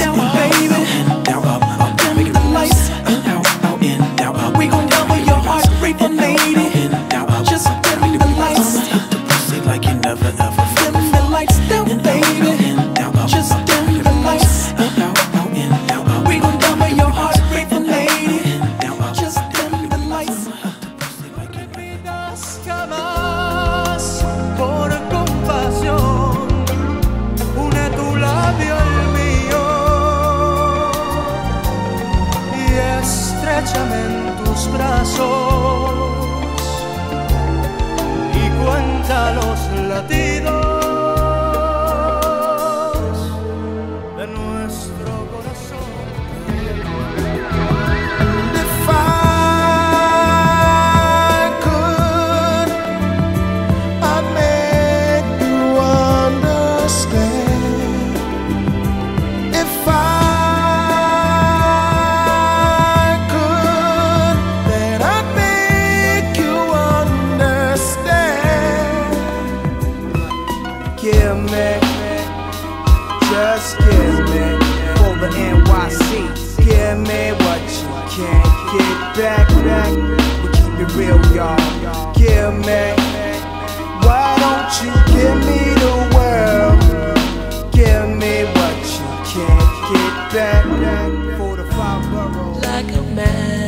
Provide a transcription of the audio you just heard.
down, baby. Tus brazos y cuenta los latidos give me, just give me, for the NYC. Give me what you can't get back. We keep it real, y'all. Give me, why don't you give me the world? Give me what you can't get back. back. For the five boroughs. Like a man.